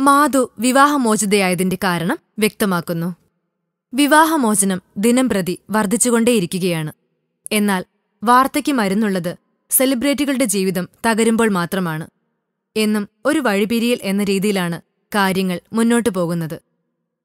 മാധു വിവാഹമോചിതയായതിന്റെ കാരണം വ്യക്തമാക്കുന്നു. വിവാഹമോചനം ദിനംപ്രതി വർദ്ധിച്ചുകൊണ്ടേയിരിക്കുകയാണ്. എന്നാൽ വാർത്തയ്ക്ക് മരുന്നുള്ളത് സെലിബ്രിറ്റികളുടെ ജീവിതം തകരുമ്പോൾ മാത്രമാണ്. എന്നും ഒരു വഴിപിരിയൽ എന്ന രീതിയിലാണ് കാര്യങ്ങൾ മുന്നോട്ടു പോകുന്നത്.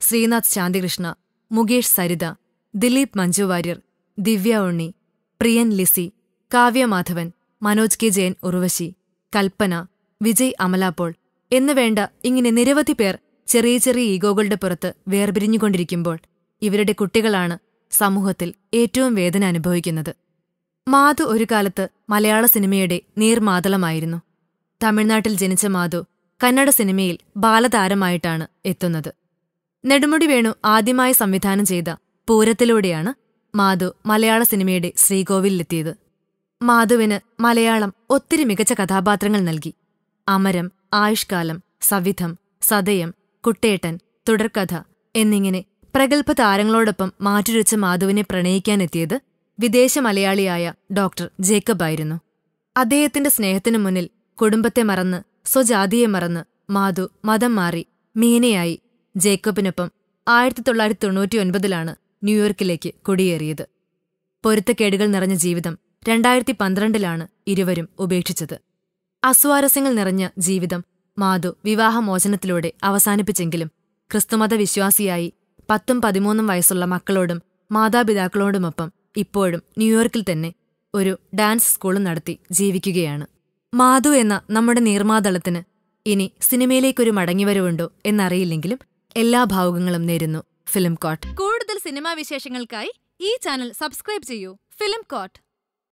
ശ്രീനാഥ് ശാന്തികൃഷ്ണ മുകേഷ് സരിത ദിലീപ് മഞ്ജു വാര്യർ ദിവ്യ ഉണ്ണി പ്രിയൻ ലിസി കാവ്യമാധവൻ മനോജ് കെ ജയൻ ഉർവശി കൽപ്പന വിജയ് അമലാപോൾ എന്നുവേണ്ട ഇങ്ങനെ നിരവധി പേർ ചെറിയ ചെറിയ ഈഗോകളുടെ പുറത്ത് വേർപിരിഞ്ഞുകൊണ്ടിരിക്കുമ്പോൾ ഇവരുടെ കുട്ടികളാണ് സമൂഹത്തിൽ ഏറ്റവും വേദന അനുഭവിക്കുന്നത്. മാധു ഒരു കാലത്ത് മലയാള സിനിമയുടെ നീർമാതളമായിരുന്നു. തമിഴ്നാട്ടിൽ ജനിച്ച മാധു കന്നഡ സിനിമയിൽ ബാലതാരമായിട്ടാണ് എത്തുന്നത്. നെടുമുടി വേണു ആദ്യമായി സംവിധാനം ചെയ്ത പൂരത്തിലൂടെയാണ് മാധു മലയാള സിനിമയുടെ ശ്രീകോവിലെത്തിയത് മാധുവിന് മലയാളം ഒത്തിരി മികച്ച കഥാപാത്രങ്ങൾ നൽകി. അമരം ആയുഷ്കാലം സവിധം സതയം കുട്ടേട്ടൻ തുടർക്കഥ എന്നിങ്ങനെ പ്രഗത്ഭ താരങ്ങളോടൊപ്പം മാറ്റുരച്ച മാധുവിനെ പ്രണയിക്കാനെത്തിയത് വിദേശ മലയാളിയായ ഡോക്ടർ ജേക്കബ് ആയിരുന്നു. അദ്ദേഹത്തിന്റെ സ്നേഹത്തിനു മുന്നിൽ കുടുംബത്തെ മറന്ന് സ്വജാതിയെ മറന്ന് മാധു മതം മാറി മീനയായി ജേക്കബിനൊപ്പം ആയിരത്തി തൊള്ളായിരത്തി തൊണ്ണൂറ്റിയൊൻപതിലാണ് ന്യൂയോർക്കിലേക്ക് കുടിയേറിയത്. പൊരുത്തക്കേടുകൾ നിറഞ്ഞ ജീവിതം രണ്ടായിരത്തി പന്ത്രണ്ടിലാണ് ഇരുവരും ഉപേക്ഷിച്ചത്. അസ്വാരസ്യങ്ങൾ നിറഞ്ഞ ജീവിതം മാധു വിവാഹമോചനത്തിലൂടെ അവസാനിപ്പിച്ചെങ്കിലും ക്രിസ്തുമത വിശ്വാസിയായി പത്തും പതിമൂന്നും വയസ്സുള്ള മക്കളോടും മാതാപിതാക്കളോടുമൊപ്പം ഇപ്പോഴും ന്യൂയോർക്കിൽ തന്നെ ഒരു ഡാൻസ് സ്കൂളും നടത്തി ജീവിക്കുകയാണ്. മാധു എന്ന നമ്മുടെ നീർമാതളത്തിന് ഇനി സിനിമയിലേക്കൊരു മടങ്ങിവരവുണ്ടോ എന്നറിയില്ലെങ്കിലും എല്ലാ ഭാവുകങ്ങളും നേരുന്നു ഫിലിം കോട്ട്. കൂടുതൽ സിനിമാ വിശേഷങ്ങൾക്കായി ഈ ചാനൽ സബ്സ്ക്രൈബ് ചെയ്യൂ. Film coat.